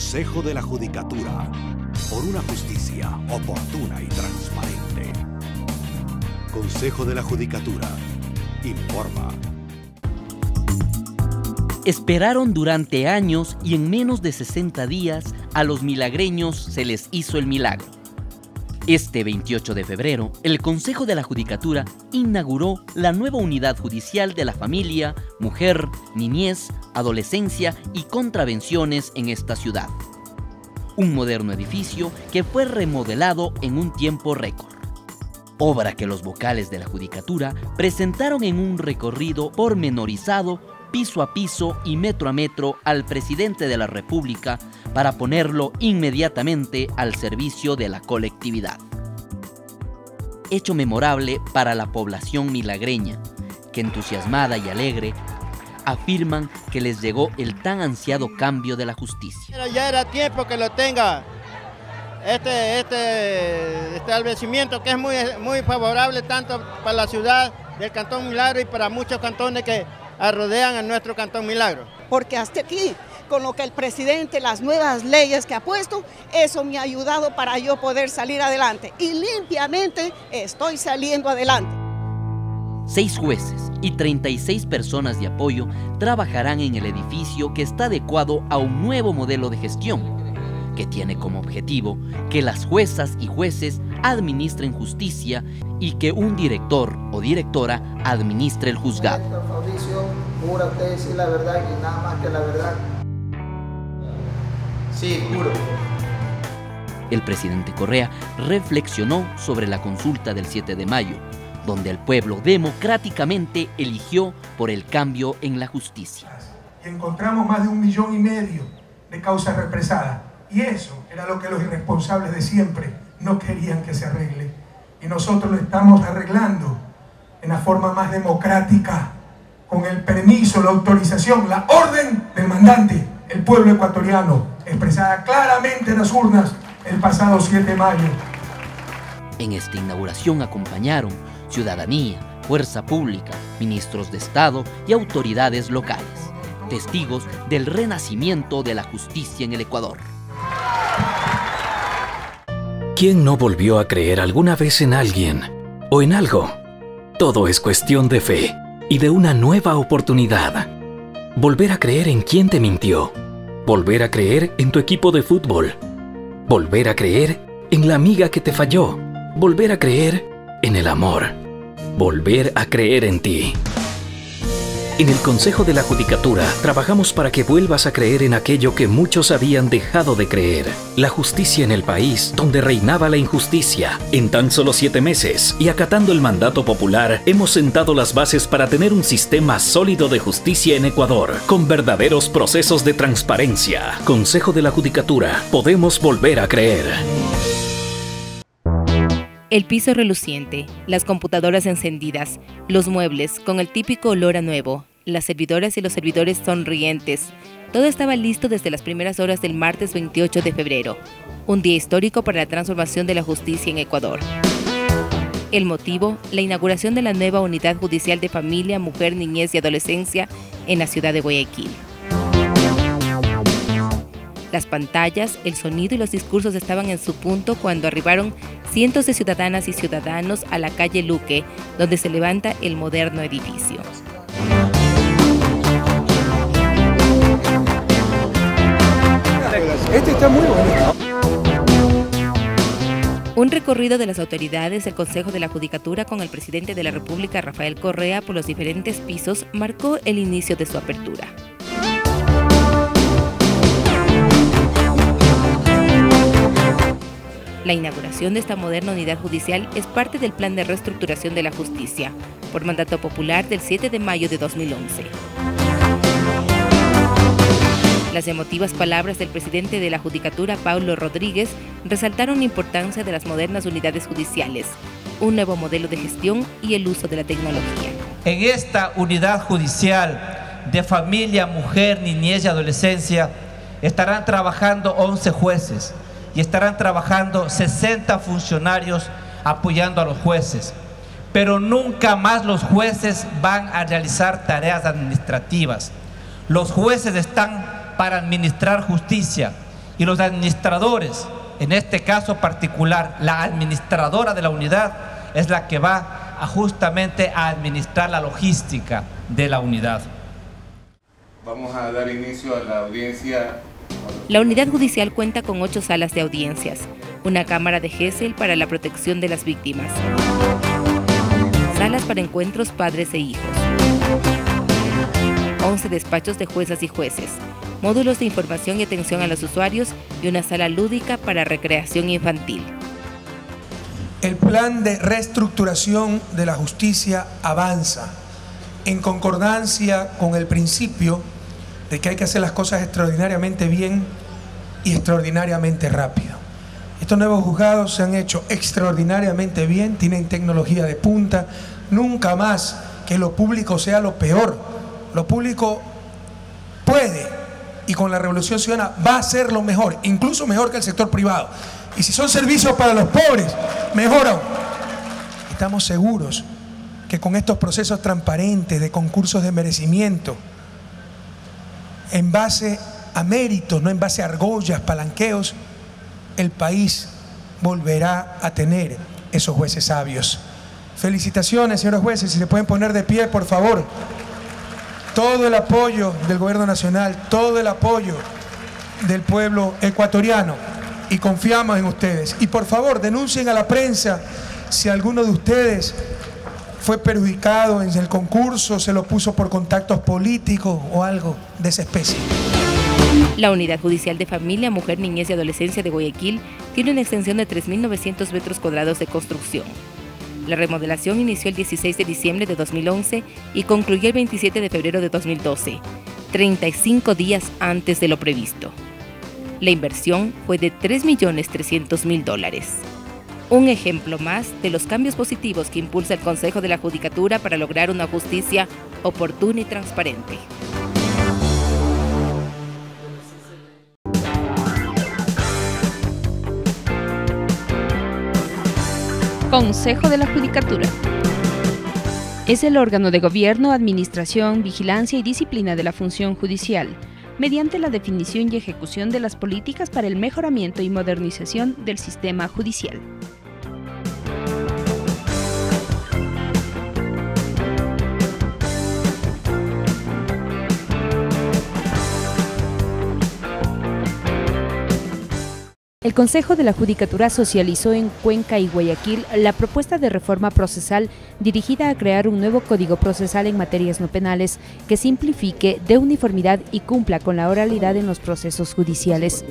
Consejo de la Judicatura. Por una justicia oportuna y transparente. Consejo de la Judicatura. Informa. Esperaron durante años y en menos de 60 días a los milagreños se les hizo el milagro. Este 28 de febrero, el Consejo de la Judicatura inauguró la nueva unidad judicial de la familia, mujer, niñez, adolescencia y contravenciones en esta ciudad. Un moderno edificio que fue remodelado en un tiempo récord. Obra que los vocales de la Judicatura presentaron en un recorrido pormenorizado piso a piso y metro a metro al presidente de la República para ponerlo inmediatamente al servicio de la colectividad. Hecho memorable para la población milagreña, que entusiasmada y alegre afirman que les llegó el tan ansiado cambio de la justicia. Ya era tiempo que lo tenga este, este establecimiento que es muy, muy favorable tanto para la ciudad del Cantón Milagro y para muchos cantones que rodean a nuestro Cantón Milagro. Porque hasta aquí, con lo que el presidente, las nuevas leyes que ha puesto, eso me ha ayudado para yo poder salir adelante. Y limpiamente estoy saliendo adelante. Seis jueces y 36 personas de apoyo trabajarán en el edificio que está adecuado a un nuevo modelo de gestión, que tiene como objetivo que las juezas y jueces administren justicia y que un director o directora administre el juzgado. Jura usted decir la verdad y nada más que la verdad. Sí, juro. El presidente Correa reflexionó sobre la consulta del 7 de mayo, donde el pueblo democráticamente eligió por el cambio en la justicia. Y encontramos más de un millón y medio de causas represadas. Y eso era lo que los irresponsables de siempre no querían que se arregle. Y nosotros lo estamos arreglando en la forma más democrática, con el permiso, la autorización, la orden del mandante, el pueblo ecuatoriano, expresada claramente en las urnas el pasado 7 de mayo. En esta inauguración acompañaron ciudadanía, fuerza pública, ministros de Estado y autoridades locales, testigos del renacimiento de la justicia en el Ecuador. ¿Quién no volvió a creer alguna vez en alguien o en algo? Todo es cuestión de fe y de una nueva oportunidad. Volver a creer en quien te mintió. Volver a creer en tu equipo de fútbol. Volver a creer en la amiga que te falló. Volver a creer en el amor. Volver a creer en ti. En el Consejo de la Judicatura trabajamos para que vuelvas a creer en aquello que muchos habían dejado de creer. La justicia en el país donde reinaba la injusticia. En tan solo siete meses y acatando el mandato popular, hemos sentado las bases para tener un sistema sólido de justicia en Ecuador, con verdaderos procesos de transparencia. Consejo de la Judicatura, podemos volver a creer. El piso reluciente, las computadoras encendidas, los muebles con el típico olor a nuevo, las servidoras y los servidores sonrientes. Todo estaba listo desde las primeras horas del martes 28 de febrero, un día histórico para la transformación de la justicia en Ecuador. El motivo, la inauguración de la nueva unidad judicial de familia, mujer, niñez y adolescencia en la ciudad de Guayaquil. Las pantallas, el sonido y los discursos estaban en su punto cuando arribaron cientos de ciudadanas y ciudadanos a la calle Luque, donde se levanta el moderno edificio. Este está muy bonito. Un recorrido de las autoridades del Consejo de la Judicatura con el presidente de la República, Rafael Correa, por los diferentes pisos marcó el inicio de su apertura. La inauguración de esta moderna unidad judicial es parte del plan de reestructuración de la justicia, por mandato popular del 7 de mayo de 2011. Las emotivas palabras del presidente de la Judicatura, Paulo Rodríguez, resaltaron la importancia de las modernas unidades judiciales, un nuevo modelo de gestión y el uso de la tecnología. En esta unidad judicial de familia, mujer, niñez y adolescencia estarán trabajando 11 jueces y estarán trabajando 60 funcionarios apoyando a los jueces. Pero nunca más los jueces van a realizar tareas administrativas. Los jueces están para administrar justicia y los administradores, en este caso particular, la administradora de la unidad es la que va a justamente a administrar la logística de la unidad. Vamos a dar inicio a la audiencia. La unidad judicial cuenta con ocho salas de audiencias, una cámara de GESEL para la protección de las víctimas, salas para encuentros padres e hijos, 11 despachos de juezas y jueces, módulos de información y atención a los usuarios y una sala lúdica para recreación infantil. El plan de reestructuración de la justicia avanza en concordancia con el principio de que hay que hacer las cosas extraordinariamente bien y extraordinariamente rápido. Estos nuevos juzgados se han hecho extraordinariamente bien, tienen tecnología de punta, nunca más que lo público sea lo peor. Lo público puede y con la revolución ciudadana va a ser lo mejor, incluso mejor que el sector privado. Y si son servicios para los pobres, mejor aún. Estamos seguros que con estos procesos transparentes de concursos de merecimiento, en base a méritos, no en base a argollas, palanqueos, el país volverá a tener esos jueces sabios. Felicitaciones, señores jueces, si se pueden poner de pie, por favor. Todo el apoyo del gobierno nacional, todo el apoyo del pueblo ecuatoriano y confiamos en ustedes. Y por favor, denuncien a la prensa si alguno de ustedes fue perjudicado en el concurso, se lo puso por contactos políticos o algo de esa especie. La Unidad Judicial de Familia, Mujer, Niñez y Adolescencia de Guayaquil tiene una extensión de 3.900 metros cuadrados de construcción. La remodelación inició el 16 de diciembre de 2011 y concluyó el 27 de febrero de 2012, 35 días antes de lo previsto. La inversión fue de 3.300.000 dólares. Un ejemplo más de los cambios positivos que impulsa el Consejo de la Judicatura para lograr una justicia oportuna y transparente. Consejo de la Judicatura. Es el órgano de gobierno, administración, vigilancia y disciplina de la función judicial mediante la definición y ejecución de las políticas para el mejoramiento y modernización del sistema judicial. El Consejo de la Judicatura socializó en Cuenca y Guayaquil la propuesta de reforma procesal dirigida a crear un nuevo código procesal en materias no penales que simplifique, dé uniformidad y cumpla con la oralidad en los procesos judiciales.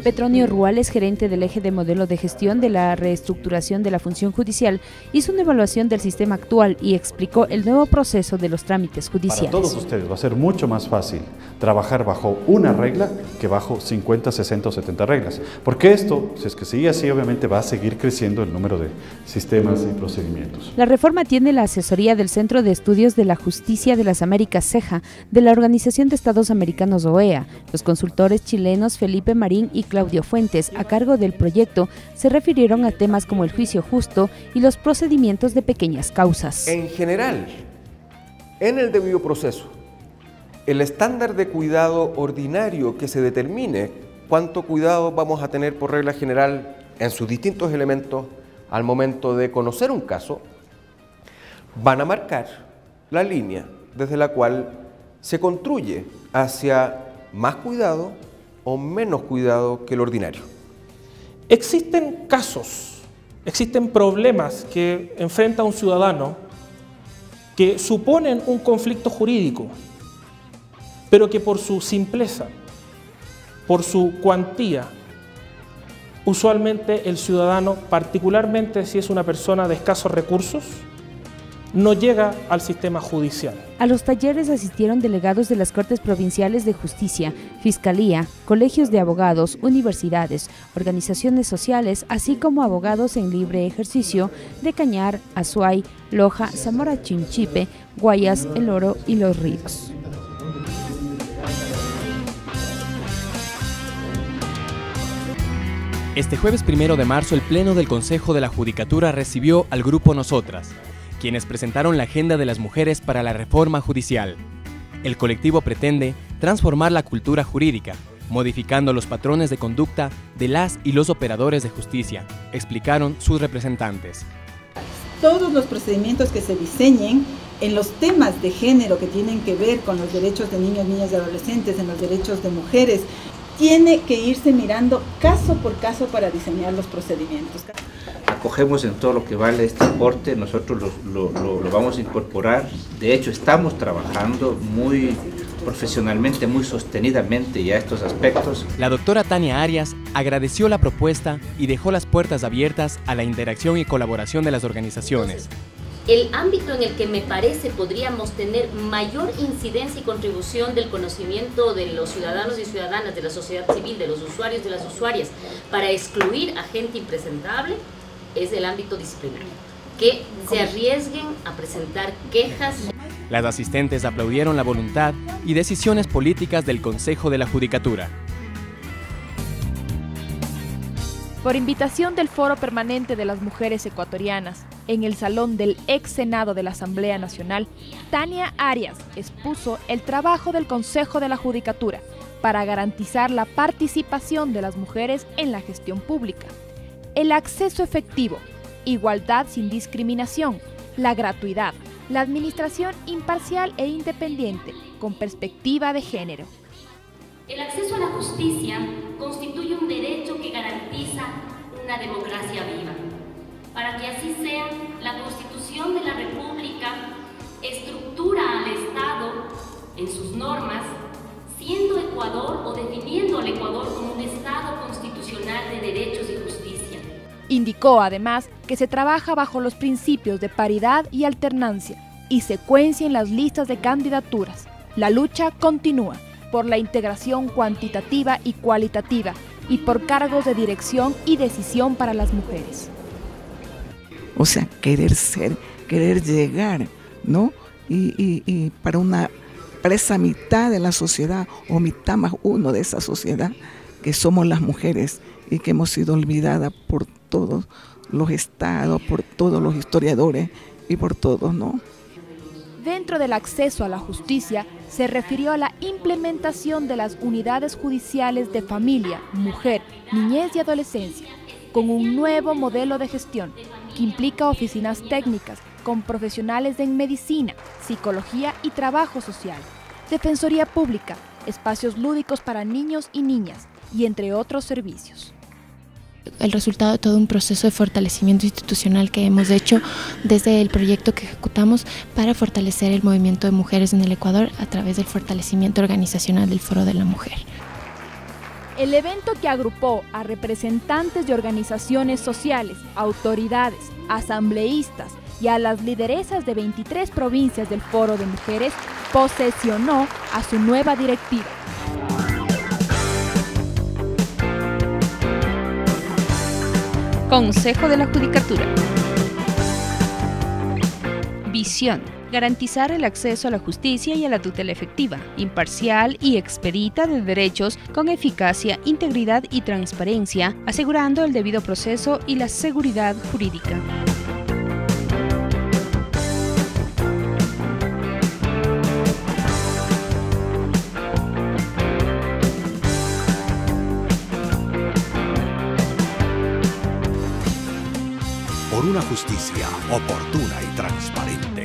Petronio Ruales, gerente del eje de modelo de gestión de la reestructuración de la función judicial, hizo una evaluación del sistema actual y explicó el nuevo proceso de los trámites judiciales. Para todos ustedes va a ser mucho más fácil trabajar bajo una regla que bajo 50, 60 o 70 reglas. Porque esto, si es que sigue así, obviamente va a seguir creciendo el número de sistemas y procedimientos. La reforma tiene la asesoría del Centro de Estudios de la Justicia de las Américas, CEJA, de la Organización de Estados Americanos, OEA, los consultores chilenos Felipe Marín y Claudio Fuentes, a cargo del proyecto, se refirieron a temas como el juicio justo y los procedimientos de pequeñas causas. En general, en el debido proceso, el estándar de cuidado ordinario que se determine cuánto cuidado vamos a tener por regla general en sus distintos elementos al momento de conocer un caso, van a marcar la línea desde la cual se construye hacia más cuidado o menos cuidado que el ordinario. Existen casos, existen problemas que enfrenta un ciudadano que suponen un conflicto jurídico, pero que por su simpleza, por su cuantía, usualmente el ciudadano, particularmente si es una persona de escasos recursos, no llega al sistema judicial. A los talleres asistieron delegados de las Cortes Provinciales de Justicia, Fiscalía, colegios de abogados, universidades, organizaciones sociales, así como abogados en libre ejercicio de Cañar, Azuay, Loja, Zamora Chinchipe, Guayas, El Oro y Los Ríos. Este jueves primero de marzo, el Pleno del Consejo de la Judicatura recibió al Grupo Nosotras, quienes presentaron la agenda de las mujeres para la reforma judicial. El colectivo pretende transformar la cultura jurídica, modificando los patrones de conducta de las y los operadores de justicia, explicaron sus representantes. Todos los procedimientos que se diseñen en los temas de género que tienen que ver con los derechos de niños, niñas y adolescentes, en los derechos de mujeres, tiene que irse mirando caso por caso para diseñar los procedimientos. Acogemos en todo lo que vale este aporte, nosotros lo, lo, lo vamos a incorporar, de hecho estamos trabajando muy profesionalmente, muy sostenidamente ya estos aspectos. La doctora Tania Arias agradeció la propuesta y dejó las puertas abiertas a la interacción y colaboración de las organizaciones el ámbito en el que me parece podríamos tener mayor incidencia y contribución del conocimiento de los ciudadanos y ciudadanas, de la sociedad civil, de los usuarios, de las usuarias, para excluir a gente impresentable, es el ámbito disciplinario. Que se arriesguen a presentar quejas. Las asistentes aplaudieron la voluntad y decisiones políticas del Consejo de la Judicatura. Por invitación del Foro Permanente de las Mujeres Ecuatorianas, en el salón del ex Senado de la Asamblea Nacional, Tania Arias expuso el trabajo del Consejo de la Judicatura para garantizar la participación de las mujeres en la gestión pública, el acceso efectivo, igualdad sin discriminación, la gratuidad, la administración imparcial e independiente con perspectiva de género. El acceso a la justicia constituye un derecho que garantiza una democracia viva. Para que así sea, la Constitución de la República estructura al Estado en sus normas, siendo Ecuador o definiendo al Ecuador como un Estado constitucional de justicia. Indicó además que se trabaja bajo los principios de paridad y alternancia y secuencia en las listas de candidaturas. La lucha continúa por la integración cuantitativa y cualitativa y por cargos de dirección y decisión para las mujeres. O sea, querer ser, querer llegar, ¿no? Y, para una para esa mitad de la sociedad o mitad más uno de esa sociedad que somos las mujeres y que hemos sido olvidadas por todos los estados, por todos los historiadores y por todos, ¿no? Dentro del acceso a la justicia, se refirió a la implementación de las unidades judiciales de familia, mujer, niñez y adolescencia, con un nuevo modelo de gestión que implica oficinas técnicas con profesionales en medicina, psicología y trabajo social, defensoría pública, espacios lúdicos para niños y niñas, y entre otros servicios el resultado de todo un proceso de fortalecimiento institucional que hemos hecho desde el proyecto que ejecutamos para fortalecer el movimiento de mujeres en el Ecuador a través del fortalecimiento organizacional del Foro de la Mujer. El evento que agrupó a representantes de organizaciones sociales, autoridades, asambleístas y a las lideresas de 23 provincias del Foro de Mujeres posesionó a su nueva directiva Consejo de la Judicatura. Visión. Garantizar el acceso a la justicia y a la tutela efectiva, imparcial y expedita de derechos con eficacia, integridad y transparencia, asegurando el debido proceso y la seguridad jurídica. Justicia oportuna y transparente.